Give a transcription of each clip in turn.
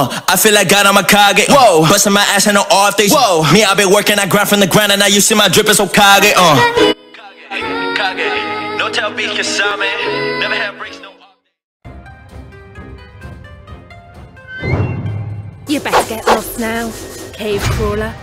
Uh, I feel like God, I'm a Kage. Whoa, busting my ass in no off days. Whoa, me, I been working, I grind from the ground, and now you see my drip is so Kage. Uh. Kage, Kage, no tell beat Kasame. Never had breaks, no. You better get lost now, cave crawler.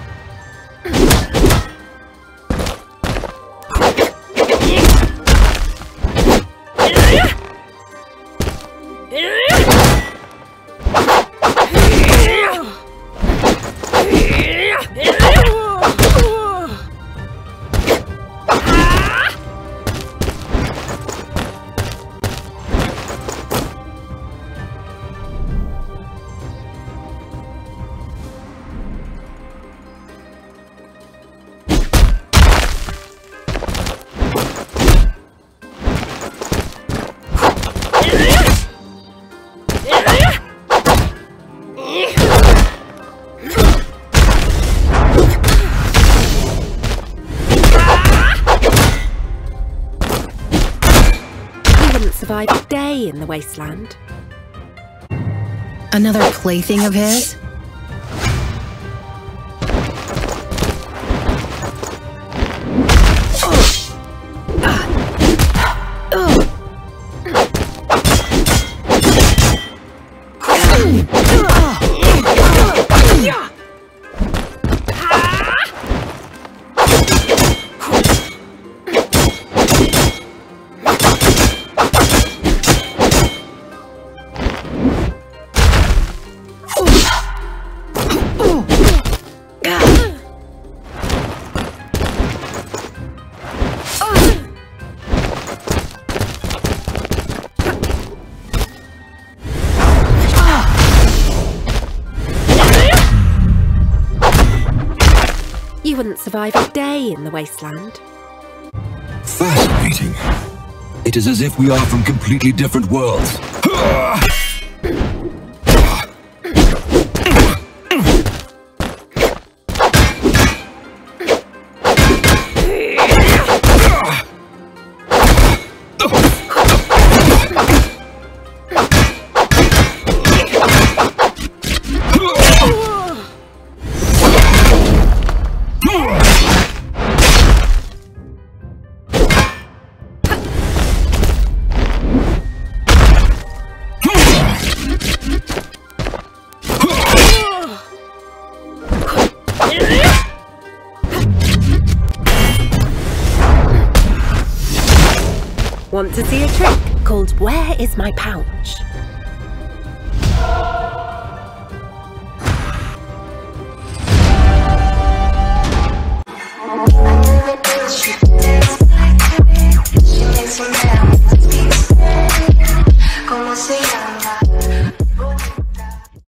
Survive a day in the wasteland. Another plaything of his? Wouldn't survive a day in the wasteland. Fascinating. It is as if we are from completely different worlds. Want to see a trick called Where is my pouch? se llama? ¿Cómo se llama?